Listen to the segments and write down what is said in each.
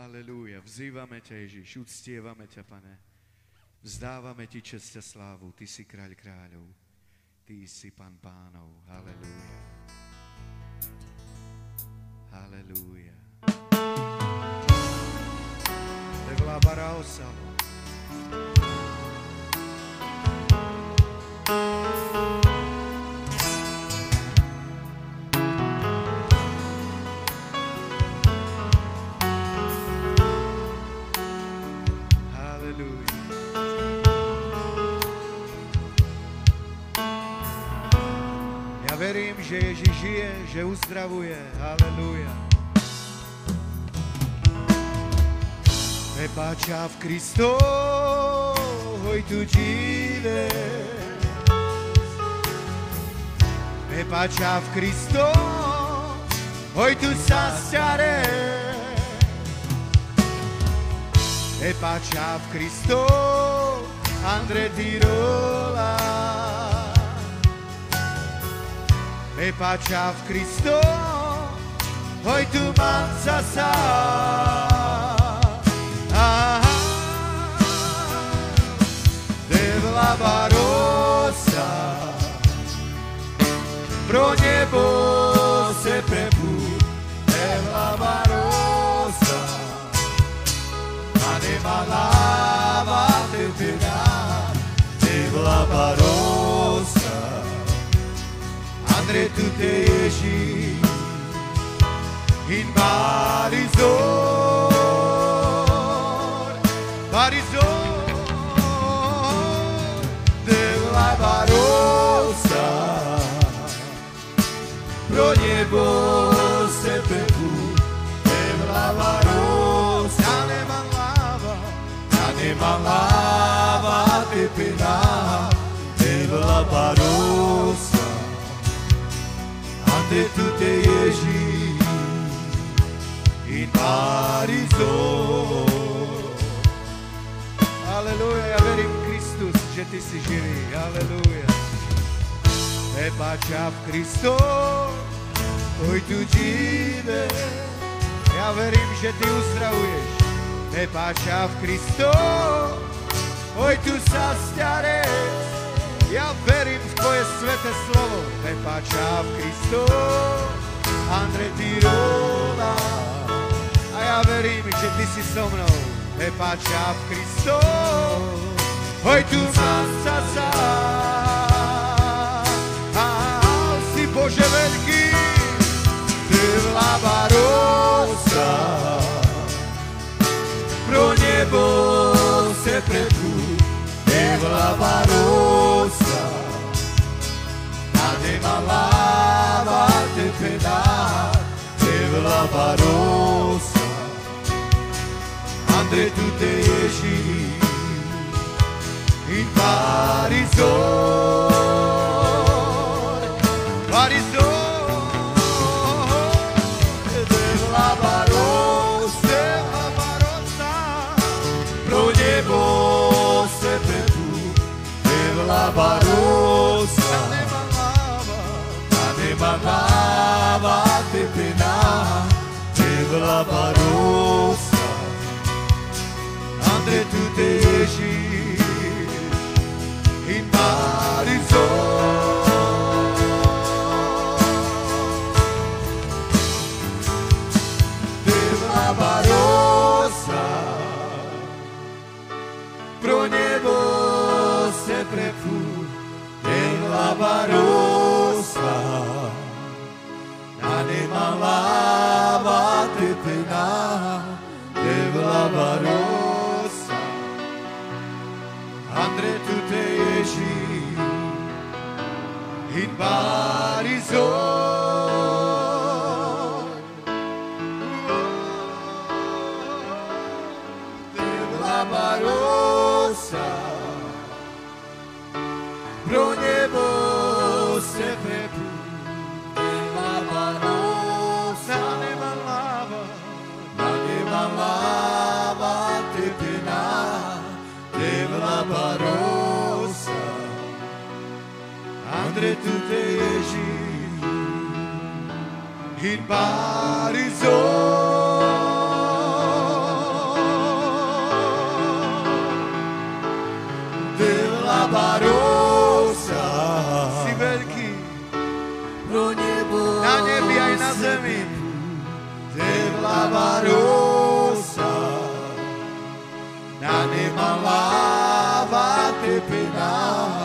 Halelúja. Vzývame ťa, Ježiš, uctievame ťa, pane. Vzdávame ti čest a slávu. Ty si kráľ kráľov. Ty si pán pánov. Halelúja. Halelúja. Te vlábara verím, že Ježiš žije, že uzdravuje. Halelúja. Prepáča v Kristo, hoj tu žive. Prepáča v Kristo, hoj tu sa stare. Prepáča v Kristo, Andre Tirola. Prepáča v Kristo, hoj tu manca sa. Aha, Andre tu te ježi, in Marizor, Marizor, Devla Barosa, pro nebo se peku, Devla Barosa, ja tu te ježi, in Marizor. Aleluja, ja verím Kristus, že Ty si živý. Aleluja. Prepáča v Kristo, oj tu žive. Ja verím, že Ty uzdravuješ. Prepáča v Kristo, oj tu sa stare. Ja verím v Tvoje sveté slovo. Prepáča v Kristo, Andre Tirola. A ja verím, že Ty si so mnou. Prepáča v Kristo, oj tu mám sa sa. A si Bože veľký, Ty vlába rosa. Pro nebo se prepu, Ty vlába rosa. Nema lava te pena, Ty vlába rosa. Andre tu te ježi in Parizor, Parizor, de la barosa, la barosa, pro nebo se petu, de la barosa, la barosa. Andre tu te ježi in Marizor. Deva barosa, pro nebo se prepu, Deva barosa, na nema lava Andre tu te ježi in Parizor. Andre, tu te Ježíš, hit Barosa. Si veľký. Pro nebo na nebi aj na zemi. Devla Barosa. Na nema lava te penala.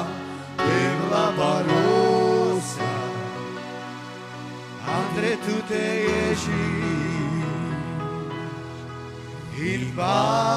Tu te Ježiš, in Pán